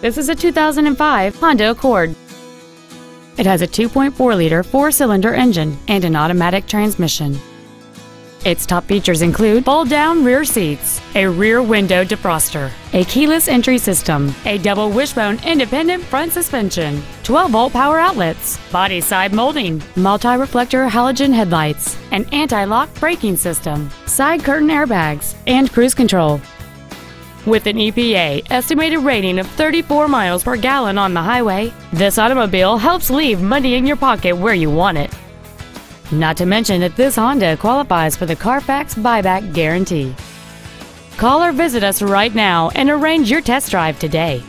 This is a 2005 Honda Accord. It has a 2.4-liter four-cylinder engine and an automatic transmission. Its top features include fold-down rear seats, a rear window defroster, a keyless entry system, a double wishbone independent front suspension, 12-volt power outlets, body side molding, multi-reflector halogen headlights, an anti-lock braking system, side curtain airbags, and cruise control. With an EPA estimated rating of 34 miles per gallon on the highway, this automobile helps leave money in your pocket where you want it. Not to mention that this Honda qualifies for the Carfax buyback guarantee. Call or visit us right now and arrange your test drive today.